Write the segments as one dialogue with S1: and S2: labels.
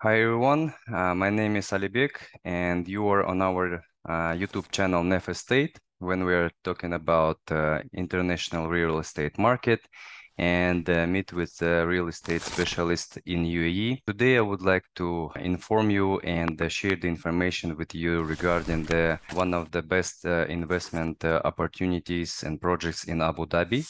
S1: Hi everyone, uh, my name is Alibek and you are on our uh, YouTube channel Nevestate when we are talking about uh, international real estate market and uh, meet with a real estate specialist in UAE. Today I would like to inform you and uh, share the information with you regarding the one of the best uh, investment opportunities and projects in Abu Dhabi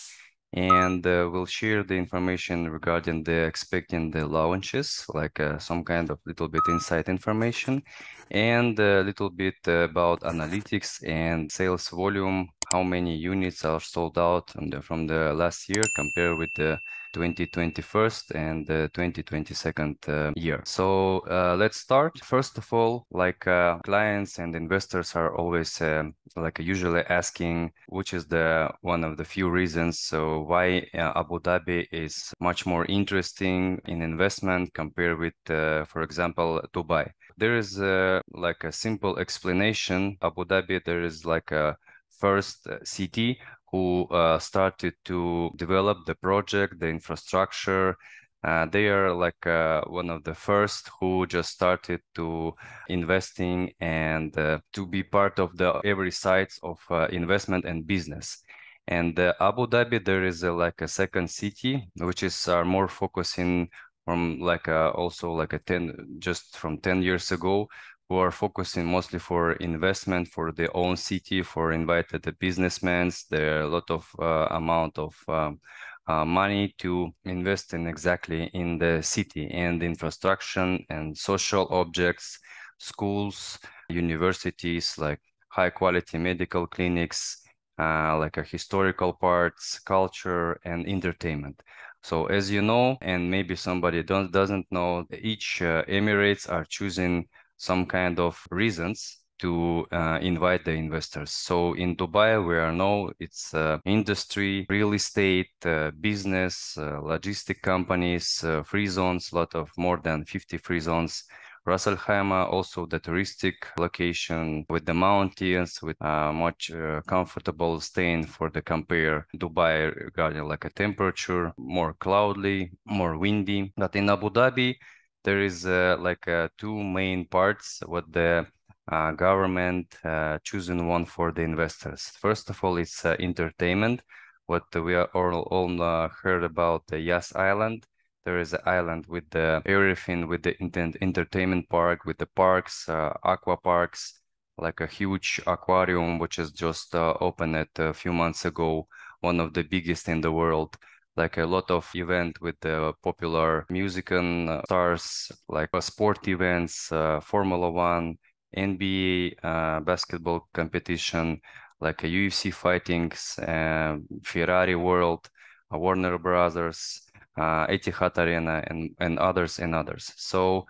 S1: and uh, we'll share the information regarding the expecting the launches, like uh, some kind of little bit insight information, and a little bit about analytics and sales volume, how many units are sold out the, from the last year compared with the 2021 and the 2022 uh, year. So uh, let's start. First of all, like uh, clients and investors are always um, like usually asking which is the one of the few reasons so why uh, Abu Dhabi is much more interesting in investment compared with, uh, for example, Dubai. There is uh, like a simple explanation. Abu Dhabi, there is like a first city who uh, started to develop the project, the infrastructure. Uh, they are like uh, one of the first who just started to investing and uh, to be part of the every sides of uh, investment and business. And uh, Abu Dhabi, there is like a second city, which is more focusing from like also like a 10, just from 10 years ago, who are focusing mostly for investment for their own city, for invited the businessmen. There are a lot of uh, amount of um, uh, money to invest in exactly in the city and infrastructure and social objects, schools, universities, like high quality medical clinics, uh, like a historical parts, culture, and entertainment. So as you know, and maybe somebody don't, doesn't know, each uh, Emirates are choosing some kind of reasons to uh, invite the investors. So in Dubai, we are now it's uh, industry, real estate, uh, business, uh, logistic companies, uh, free zones, lot of more than 50 free zones. Ras Al Khaimah, also the touristic location with the mountains, with uh, much comfortable staying for the compare Dubai regarding like a temperature, more cloudy, more windy. But in Abu Dhabi, there is uh, like uh, two main parts what the uh, government uh, choosing one for the investors. First of all, it's uh, entertainment. What we are all, all uh, heard about the Yas Island. There is an island with the everything with the entertainment park, with the parks, aqua parks, like a huge aquarium which is just opened a few months ago, one of the biggest in the world like a lot of event with the popular music and uh, stars, like uh, sport events, uh, Formula One, NBA uh, basketball competition, like a UFC fightings, uh, Ferrari World, uh, Warner Brothers, uh, Etihad Arena, and and others and others. So,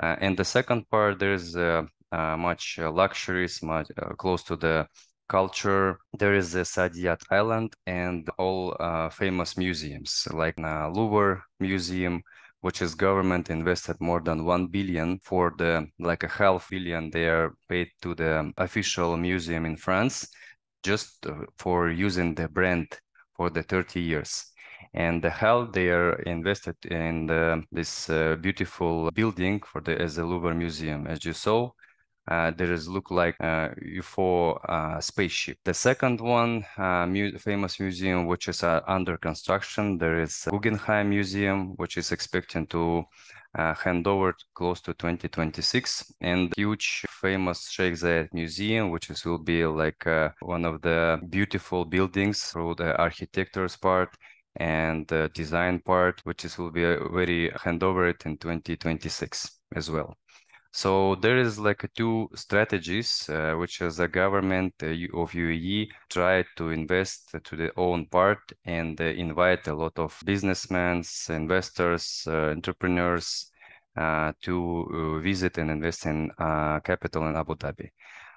S1: and the second part, there's much luxuries, much close to the culture. There is the Saadiyat Island and all uh, famous museums like uh, Louvre Museum, which is government invested more than 1 billion for the like a half billion they are paid to the official museum in France just uh, for using the brand for the 30 years and the hell they are invested in the, this uh, beautiful building for the as a Louvre museum as you saw uh, there is look like a UFO uh, spaceship. The second one, uh, mu famous museum, which is uh, under construction, there is Guggenheim Museum, which is expecting to uh, hand over close to 2026 and huge famous Sheikh Zayed Museum, which is, will be like uh, one of the beautiful buildings through the architecture's part and the design part, which is will be very hand over it in 2026 as well. So there is like two strategies, uh, which is the government uh, of UAE try to invest to their own part and uh, invite a lot of businessmen, investors, uh, entrepreneurs uh, to uh, visit and invest in capital in Abu Dhabi.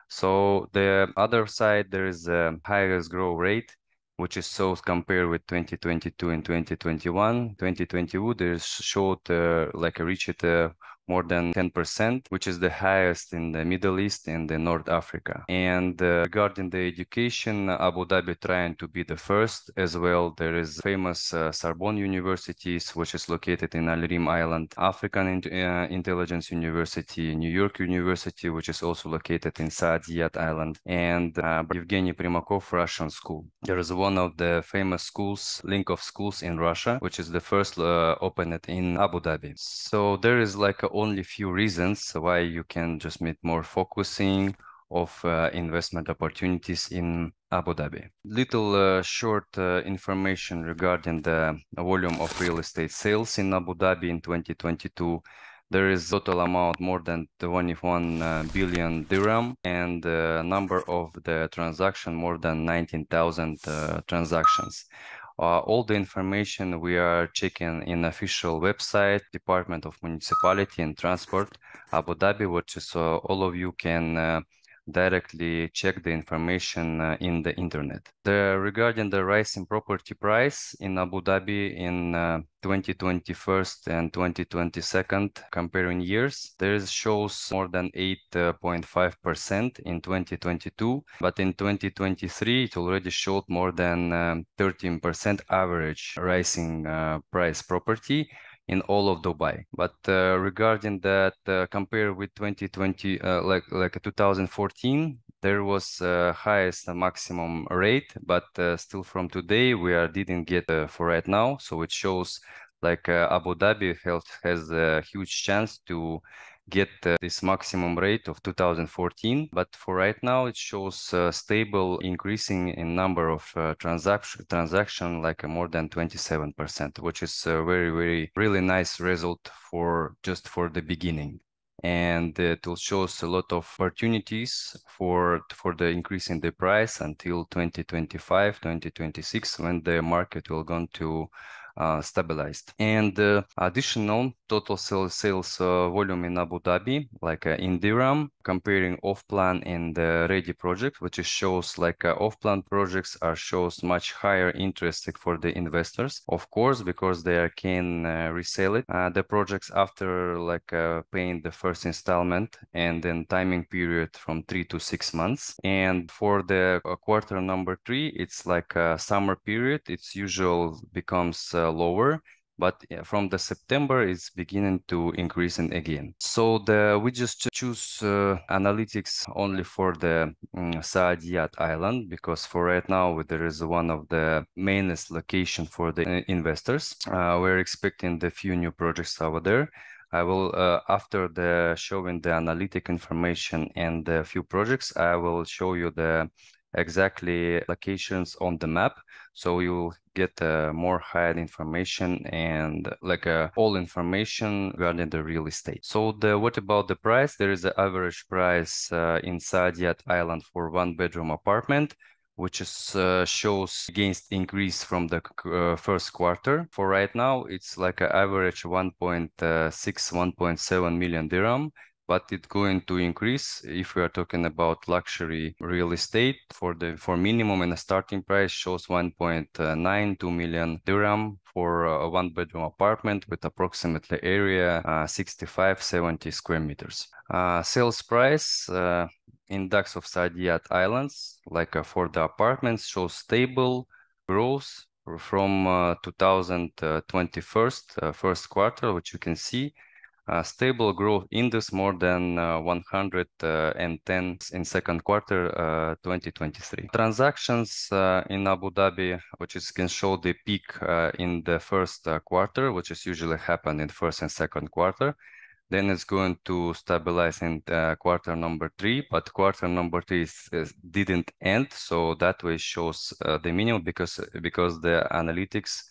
S1: So the other side, there is a highest growth rate which is so compared with 2022 and 2021. 2022, there's showed uh, like a reached uh, more than 10%, which is the highest in the Middle East and the North Africa. And uh, regarding the education, Abu Dhabi trying to be the first as well. There is famous uh, Sorbonne Universities, which is located in Al Reem Island, African uh, Intelligence University, New York University, which is also located in Saadiyat Island, and uh, Evgeny Primakov Russian School. There is one of the famous schools, link of schools in Russia, which is the first uh, opened in Abu Dhabi. So there is like only few reasons why you can just meet more focusing of uh, investment opportunities in Abu Dhabi. Little uh, short uh, information regarding the volume of real estate sales in Abu Dhabi in 2022. There is total amount more than 21 uh, dirham and the number of the transaction more than 19,000 uh, transactions. Uh, all the information we are checking in official website, Department of Municipality and Transport, Abu Dhabi, which is uh, all of you can uh, directly check the information uh, in the internet. The, regarding the rising property price in Abu Dhabi in uh, 2021 and 2022 comparing years, there shows more than 8.5% in 2022, but in 2023 it already showed more than 13% um, average rising uh, price property in all of Dubai. But uh, regarding that, uh, compared with 2020, uh, like like 2014, there was uh, highest maximum rate, but uh, still from today we are didn't get uh, for right now. So it shows like Abu Dhabi Health has a huge chance to get uh, this maximum rate of 2014 but for right now it shows uh, stable increasing in number of uh, transaction transaction like uh, more than 27% which is a very very really nice result for just for the beginning and it will show us a lot of opportunities for for the increase in the price until 2025 2026 when the market will go to uh, stabilized. And uh, additional total sales, uh, volume in Abu Dhabi, like uh, in dirham, comparing off-plan and ready project, which shows like uh, off-plan projects are shows much higher interest for the investors, of course, because they can uh, resell it. the projects after like paying the first installment and then timing period from three to six months. And for the quarter number three, it's like a summer period. It's usual becomes lower but from the September it's beginning to increase again. So the we just choose uh, analytics only for the um, Saadiyat Island because for right now there is one of the mainest location for the uh, investors. Uh, we're expecting the few new projects over there. I will, uh, after the showing the analytic information and the few projects, I will show you the exactly locations on the map. So you get uh, more high information and like uh, all information regarding the real estate. So the what about the price? There is an average price uh, in Island for one bedroom apartment which is uh, shows against increase from the uh, first quarter. For right now, it's like an average 1.6, uh, 1.7 million dirham, but it's going to increase if we are talking about luxury real estate for the for minimum and a starting price shows 1.92 million dirham for a one bedroom apartment with approximately area uh, 65 70 square meters. Uh, sales price uh, index of Saadiyat Islands like uh, for the apartments shows stable growth from uh, 2021 uh, first quarter which you can see uh, stable growth index more than uh, 110 in second quarter uh, 2023. Transactions uh, in Abu Dhabi, which is can show the peak uh, in the first uh, quarter, which is usually happen in first and second quarter. Then it's going to stabilize in quarter number three, but quarter number three is, is didn't end, so that way shows the minimum because because the analytics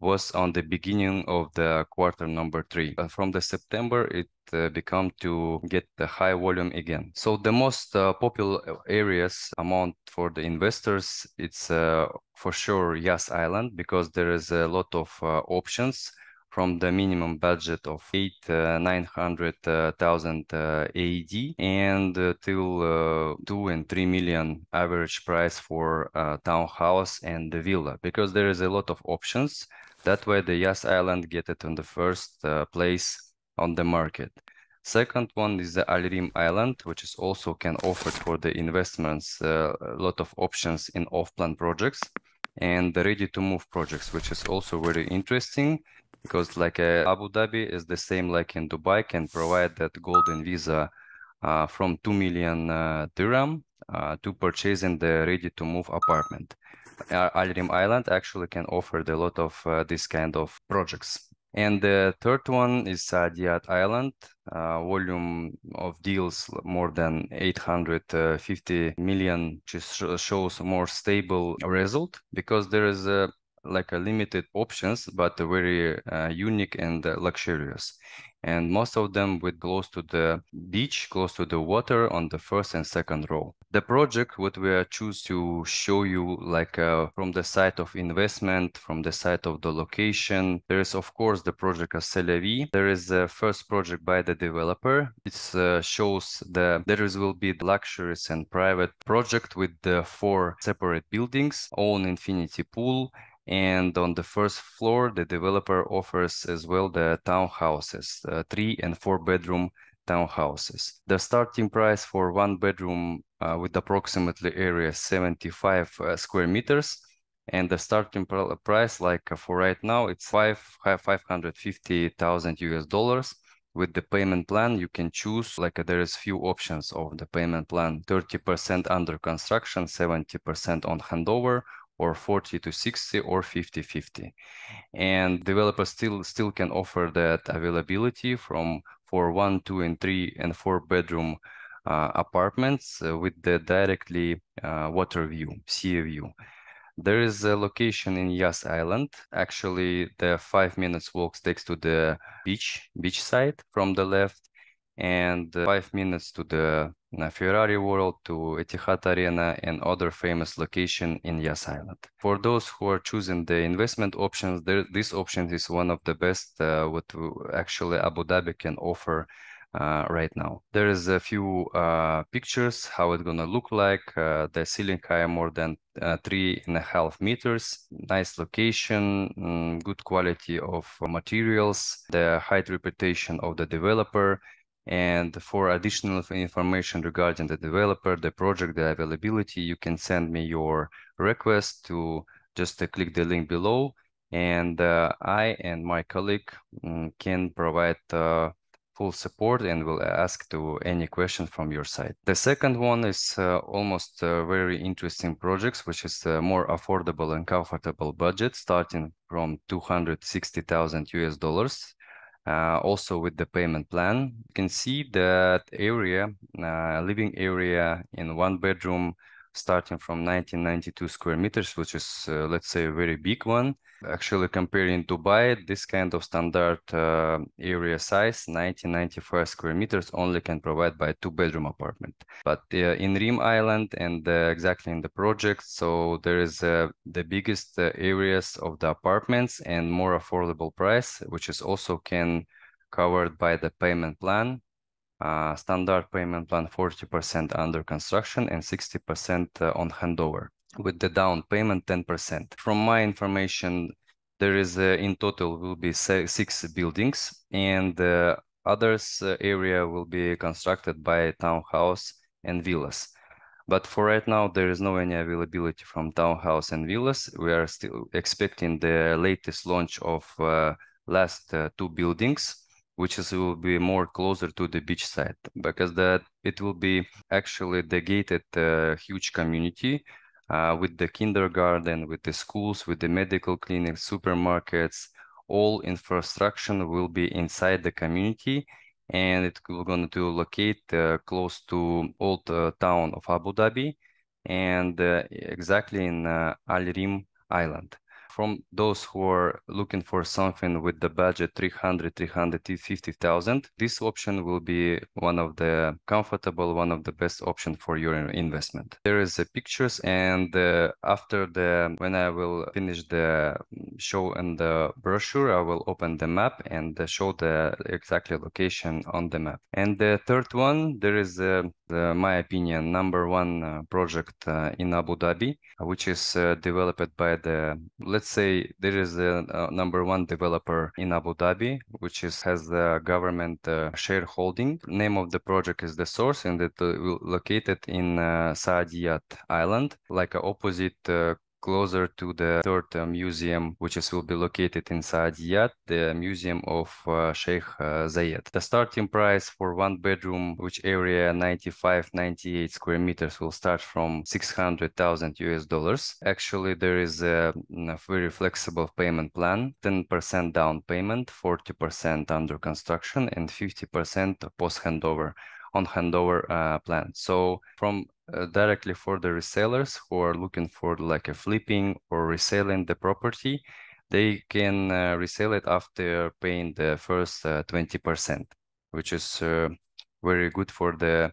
S1: was on the beginning of the quarter number three. Uh, from the September, it uh, become to get the high volume again. So the most uh, popular areas amount for the investors, it's uh, for sure Yas Island because there is a lot of uh, options from the minimum budget of eight uh, nine hundred thousand AED and till two and three million average price for townhouse and the villa because there is a lot of options that way the Yas Island get it on the first uh, place on the market. Second one is the Al Reem Island, which is also can offer for the investments uh, a lot of options in off-plan projects and the ready-to-move projects, which is also very interesting because like uh, Abu Dhabi is the same like in Dubai, can provide that golden visa uh, from 2 million uh, dirham uh, to purchasing the ready-to-move apartment. Al Reem Island actually can offer a lot of uh, this kind of projects. And the third one is Saadiyat Island, uh, volume of deals more than 850 million, which shows more stable result because there is a like a limited options, but very uh, unique and uh, luxurious and most of them with close to the beach, close to the water on the first and second row. The project what we choose to show you like uh, from the site of investment, from the site of the location. There is of course the project Selavi. There is the first project by the developer. It uh, shows the there is will be the luxurious and private project with the four separate buildings, own infinity pool and on the first floor, the developer offers as well the townhouses, uh, three and four bedroom townhouses. The starting price for one bedroom uh, with approximately area 75 uh, square meters and the starting price like uh, for right now it's five 550,000 US dollars. With the payment plan you can choose like uh, there is few options of the payment plan. 30% under construction 70% on handover or 40 to 60 or 50 50 and developers still still can offer that availability from for one two and three and four bedroom uh, apartments uh, with the directly uh, water view sea view there is a location in Yas Island. Actually, the five minutes walk takes to the beach, beach side from the left, and five minutes to the uh, Ferrari World, to Etihad Arena, and other famous location in Yas Island. For those who are choosing the investment options, there, this option is one of the best uh, what actually Abu Dhabi can offer uh, right now. There is a few uh, pictures how it's gonna look like. Uh, the ceiling high more than uh, three and a half meters. Nice location, mm, good quality of materials, the high reputation of the developer, and for additional information regarding the developer, the project, the availability, you can send me your request to just uh, click the link below. And uh, I and my colleague um, can provide uh, full support and will ask to any question from your side. The second one is uh, almost uh, very interesting projects, which is uh, more affordable and comfortable budget starting from 260,000 US dollars uh, also with the payment plan. You can see that area, uh, living area in one bedroom starting from 1992 square meters, which is, uh, let's say, a very big one. Actually, comparing Dubai, this kind of standard uh, area size, 1995 square meters, only can provide by two-bedroom apartment. But uh, in Reem Island and uh, exactly in the project, so there is uh, the biggest uh, areas of the apartments and more affordable price, which is also can covered by the payment plan uh, standard payment plan 40% under construction and 60% uh, on handover with the down payment 10%. From my information, there is uh, in total will be six buildings and the others uh, area will be constructed by townhouse and villas. But for right now, there is no any availability from townhouse and villas. We are still expecting the latest launch of uh, last uh, two buildings which is will be more closer to the beach side because that it will be actually the gated uh, huge community uh, with the kindergarten, with the schools, with the medical clinics, supermarkets, all infrastructure will be inside the community and it will going to locate uh, close to old uh, town of Abu Dhabi and uh, exactly in uh, Al Reem Island from those who are looking for something with the budget 300 350,000 this option will be one of the comfortable one of the best option for your investment. There is a pictures and uh, after the when i will finish the show and the brochure i will open the map and show the exactly location on the map. And the third one there is uh, the, my opinion number one uh, project uh, in abu dhabi which is uh, developed by the let's say there is a, a, number one developer in Abu Dhabi, which is has the government uh, shareholding. Name of the project is the source, and it uh, located in uh, Saadiyat Island, like opposite uh, closer to the third uh, museum, which is will be located in Saadiyat, the museum of uh, Sheikh uh, Zayed. The starting price for one bedroom, which area 95, 98 square meters, will start from 600,000 US dollars. Actually, there is a, a very flexible payment plan: 10% down payment, 40% under construction, and 50% post handover on handover uh, plan. So from uh, directly for the resellers who are looking for like a flipping or reselling the property, they can uh, resell it after paying the first 20%, uh, which is uh, very good for the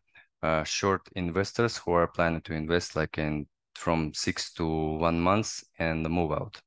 S1: short investors who are planning to invest like in from six to one months and move out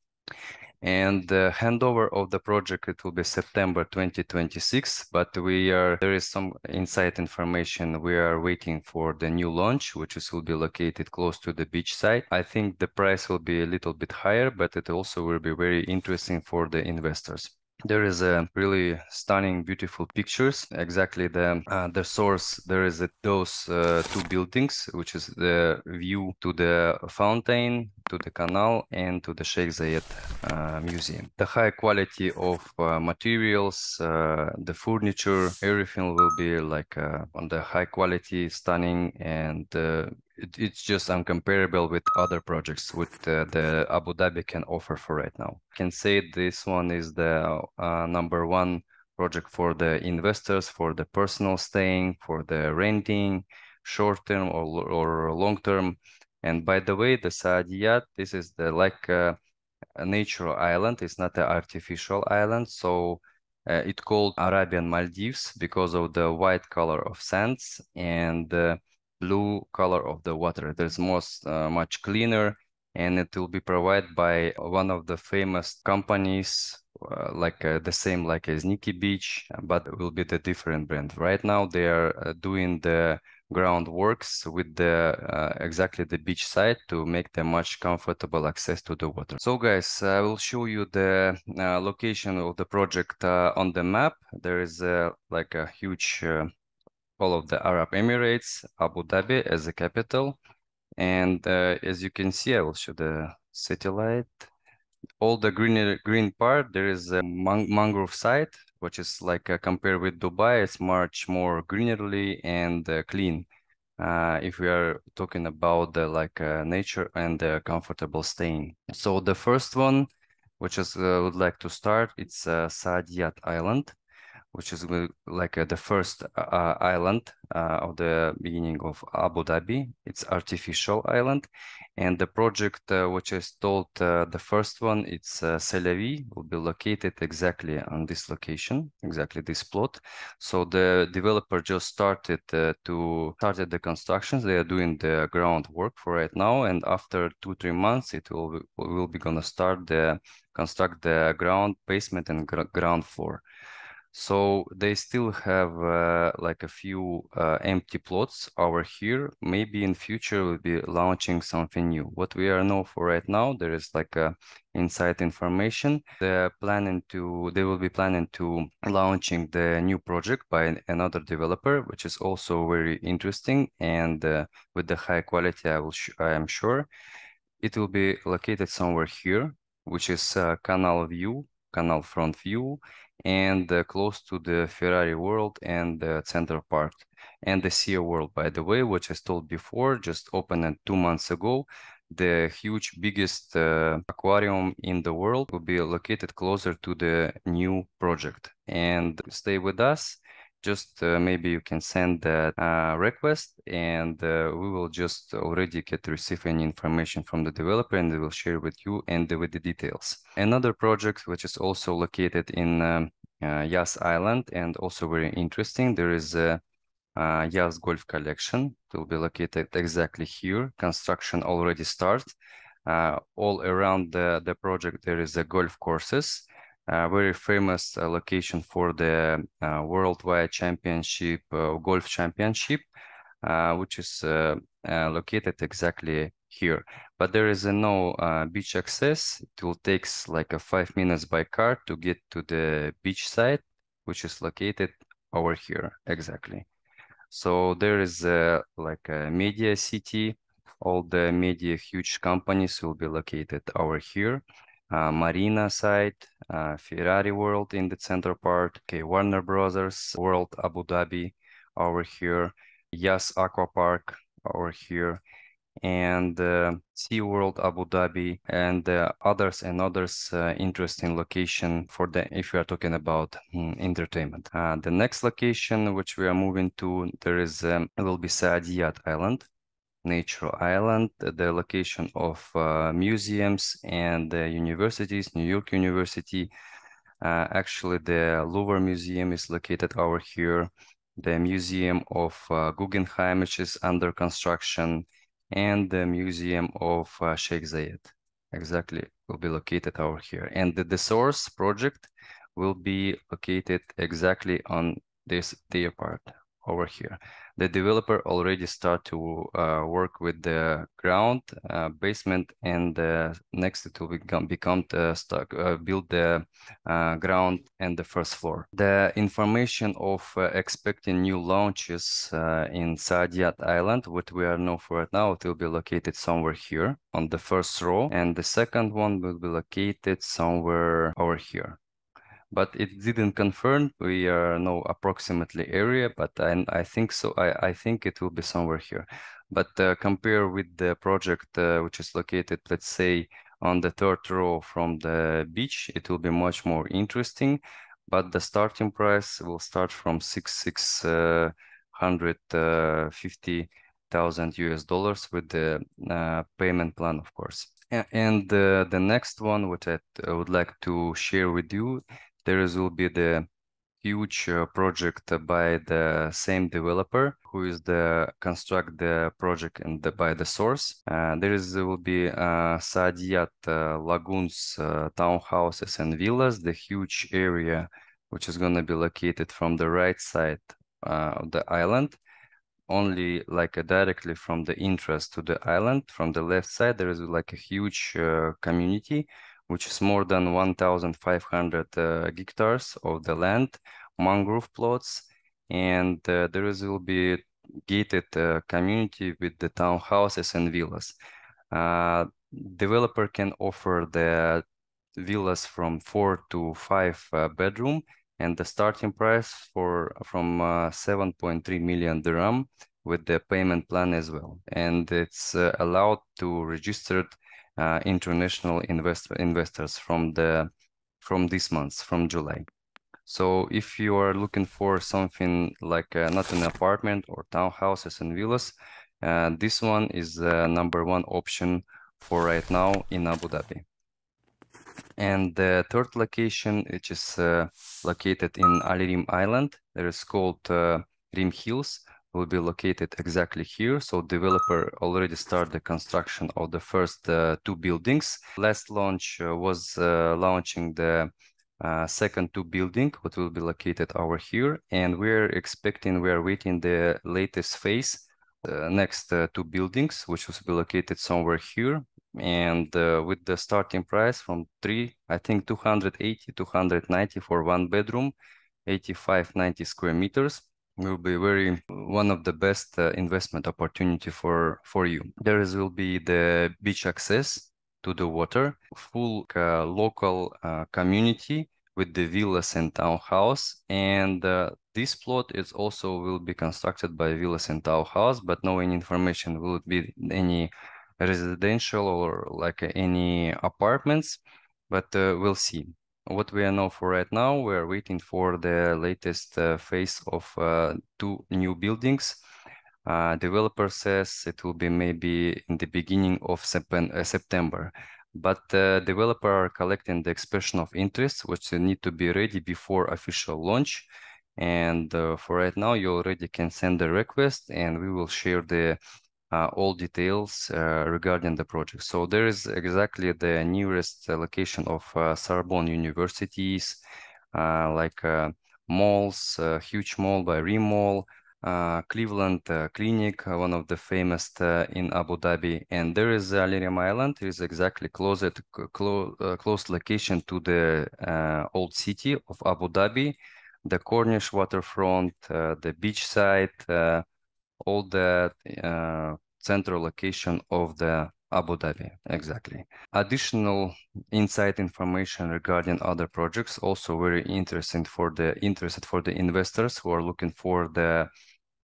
S1: and the handover of the project it will be september 2026 but we are there is some inside information. We are waiting for the new launch which is will be located close to the beach side i think the price will be a little bit higher but it also will be very interesting for the investors there is a really stunning beautiful pictures. Exactly the uh, the source there is a, those uh, two buildings which is the view to the fountain to the canal and to the Sheikh Zayed uh, museum. The high quality of uh, materials uh, the furniture everything will be like uh, on the high quality stunning and it, it's just uncomparable with other projects with uh, the Abu Dhabi can offer for right now. I can say this one is the uh, number one project for the investors, for the personal staying, for the renting, short term or, or long term. And by the way, the Saadiyat, this is the like uh, a natural island. It's not an artificial island. So uh, it called Arabian Maldives because of the white color of sands and uh, blue color of the water. There's most uh, much cleaner and it will be provided by one of the famous companies uh, like uh, the same like as Nikki Beach, but will be the different brand. Right now they are uh, doing the groundworks with the uh, exactly the beach side to make the much comfortable access to the water. So guys, I will show you the uh, location of the project on the map. There is like a huge all of the Arab Emirates, Abu Dhabi as the capital. And uh, as you can see, I will show the satellite. All the green green part, there is a mangrove site, which is like uh, compared with Dubai, it's much more greenery and uh, clean. Uh, if we are talking about the like uh, nature and the comfortable staying. So the first one, which is uh, would like to start, it's uh, Saadiyat Island which is like uh, the first uh, uh, island uh, of the beginning of Abu Dhabi. It's artificial island, and the project uh, which is told uh, the first one, it's uh, Selawi, will be located exactly on this location, exactly this plot. So the developer just started to started the constructions. They are doing the groundwork for right now, and after two three months, it will be, will be gonna start the construct the ground basement and gr ground floor. So they still have uh, like a few uh, empty plots over here. Maybe in future we'll be launching something new. What we are know for right now, there is like a inside information. They're planning to, they will be planning to launching the new project by another developer, which is also very interesting and uh, with the high quality, I will, I am sure. It will be located somewhere here, which is uh, canal view, canal front view and uh, close to the Ferrari World and the Center Park and the Sea World, by the way, which I told before, just opened two months ago. The huge, biggest uh, aquarium in the world will be located closer to the new project. And stay with us just uh, maybe you can send that uh, request and uh, we will just already get receive any information from the developer and they will share with you and with the details. Another project which is also located in um, uh, Yas Island and also very interesting, there is a uh, Yas Golf Collection. It will be located exactly here. Construction already started. Uh, all around the, the project there is a golf courses a very famous uh, location for the uh, worldwide championship uh, golf championship which is located exactly here. But there is no beach access. It will take like a five minutes by car to get to the beach site, which is located over here exactly. So there is a, like a media city. All the media huge companies will be located over here. Uh, Marina site, uh, Ferrari World in the center part, okay, Warner Brothers World Abu Dhabi over here, Yas Aqua Park over here, and uh, SeaWorld Abu Dhabi and uh, others and others uh, interesting location for the if we are talking about mm, entertainment. Uh, the next location which we are moving to there is um, will be Saadiyat Island, Nature Island, the location of uh, museums and universities, New York University. Uh, actually, the Louvre Museum is located over here. The Museum of Guggenheim, which is under construction and the Museum of uh, Sheikh Zayed. Exactly, will be located over here. And the, the source project will be located exactly on this their part over here the developer already start to uh, work with the ground uh, basement and uh, next it will become become the stock uh, build the uh, ground and the first floor. The information of uh, expecting new launches in Saadiyat Island what we are know for right now it will be located somewhere here on the first row. And the second one will be located somewhere over here but it didn't confirm. We are know approximately area, but I, I think so. I, I think it will be somewhere here. But uh, compare with the project uh, which is located, let's say, on the third row from the beach, it will be much more interesting. But the starting price will start from six six uh, hundred uh, fifty thousand US dollars with the uh, payment plan, of course. And uh, the next one, which I would like to share with you, there will be the huge uh, project by the same developer who is the construct the project and the, by the source. Uh, there is will be uh, uh, lagoons, uh, townhouses and villas, the huge area which is going to be located from the right side uh, of the island only like uh, directly from the interest to the island from the left side there is like a huge community which is more than 1,500 uh, hectares of the land, mangrove plots, and uh, there is, will be gated uh, community with the townhouses and villas. Uh, developer can offer the villas from four to five uh, bedroom, and the starting price for from uh, 7.3 million dirham with the payment plan as well. And it's allowed to register uh, international investor investors from the from this month, from July. So if you are looking for something like uh, not an apartment or townhouses and villas, uh, this one is the number one option for right now in Abu Dhabi. And the third location, which is uh, located in Al Reem Island, there is called uh, Reem Hills will be located exactly here. So developer already started the construction of the first uh, two buildings. Last launch uh, was uh, launching the uh, second two building, what will be located over here. And we're expecting, we are waiting the latest phase, uh, next uh, two buildings, which will be located somewhere here. And with the starting price from three, I think 280, 290 for one bedroom, 85, 90 square meters will be very one of the best uh, investment opportunity for for you. There is will be the beach access to the water, full uh, local uh, community with the villas and townhouse, and uh, this plot is also will be constructed by villas and townhouse, but no any information will be any residential or like any apartments, but uh, we'll see what we know for right now, we're waiting for the latest uh, phase of uh, two new buildings. Uh, developer says it will be maybe in the beginning of uh, September. But uh, developer are collecting the expression of interest, which need to be ready before official launch. And uh, for right now, you already can send the request and we will share the all details uh, regarding the project. So there is exactly the nearest location of uh, Sorbonne universities, like malls, huge mall by Reem Mall, uh, Cleveland uh, Clinic, uh, one of the famous uh, in Abu Dhabi. And there is Al Reem Island, it is exactly close, at, close, close location to the old city of Abu Dhabi, the Corniche waterfront, the beach side, all the central location of the Abu Dhabi, exactly. Additional insight information regarding other projects, also very interesting for the interested for the investors who are looking for the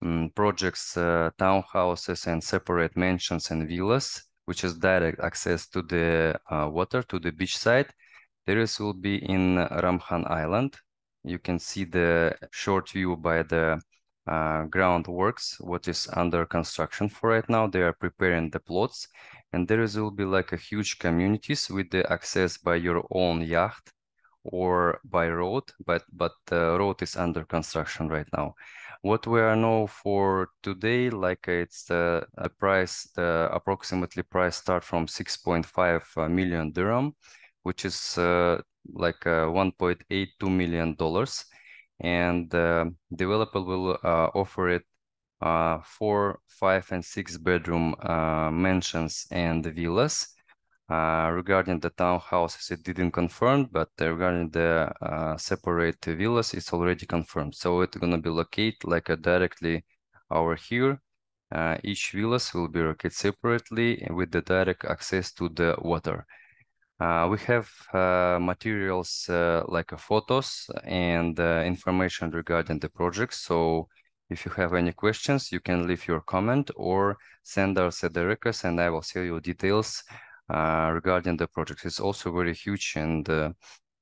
S1: um, projects, uh, townhouses and separate mansions and villas, which is direct access to the uh, water, to the beach side. There is will be in Ramhan Island. You can see the short view by the uh, groundworks, what is under construction for right now. They are preparing the plots and there is will be like a huge communities with the access by your own yacht or by road, but but the road is under construction right now. What we are know for today, like it's the, price, the approximately price start from 6.5 uh, dirham, which is uh, like uh, 1.82 million dollars, and uh, developer will uh, offer it uh, four, five, and six bedroom uh, mansions and villas. Regarding the townhouses, it didn't confirm, but regarding the separate villas, it's already confirmed. So it's gonna be located like directly over here. Each villas will be located separately with the direct access to the water. Uh, we have uh, materials uh, like photos and information regarding the project. So if you have any questions, you can leave your comment or send us a request and I will share you details uh, regarding the project. It's also very huge and uh,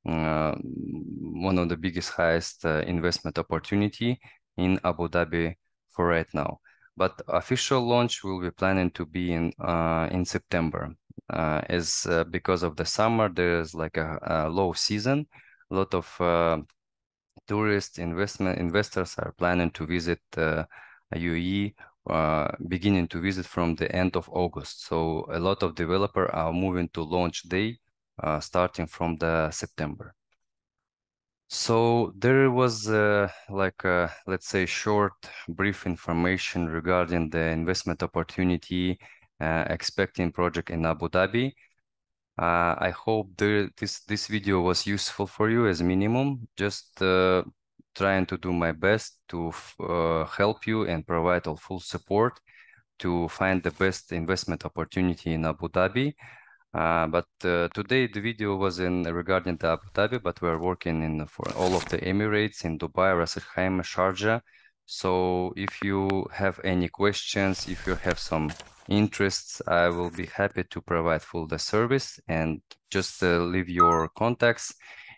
S1: uh, one of the biggest, highest uh, investment opportunity in Abu Dhabi for right now. But official launch will be planning to be in uh, in September. Uh, as because of the summer, there is like a, a low season, a lot of tourist investment investors are planning to visit uh, UAE uh, beginning to visit from the end of August. So a lot of developer are moving to launch day uh, starting from the September. So there was uh, like a, let's say short brief information regarding the investment opportunity uh, expecting project in Abu Dhabi. Uh, I hope the, this this video was useful for you as minimum. Just uh, trying to do my best to uh, help you and provide all full support to find the best investment opportunity in Abu Dhabi. Uh, but uh, today the video was in regarding the Abu Dhabi, but we are working in for all of the Emirates in Dubai, Ras Al Khaimah, Sharjah. So if you have any questions, if you have some interests, I will be happy to provide full the service and just uh, leave your contacts.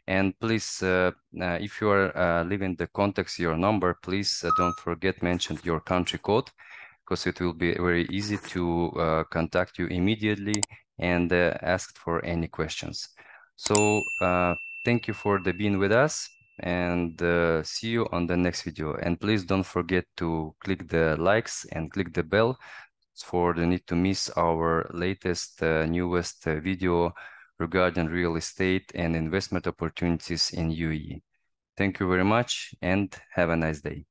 S1: And please, uh, uh, if you are uh, leaving the contacts, your number, please uh, don't forget mention your country code because it will be very easy to uh, contact you immediately and ask for any questions. So thank you for the being with us and uh, see you on the next video and please don't forget to click the likes and click the bell for the need to miss our latest uh, newest uh, video regarding real estate and investment opportunities in UAE. Thank you very much and have a nice day.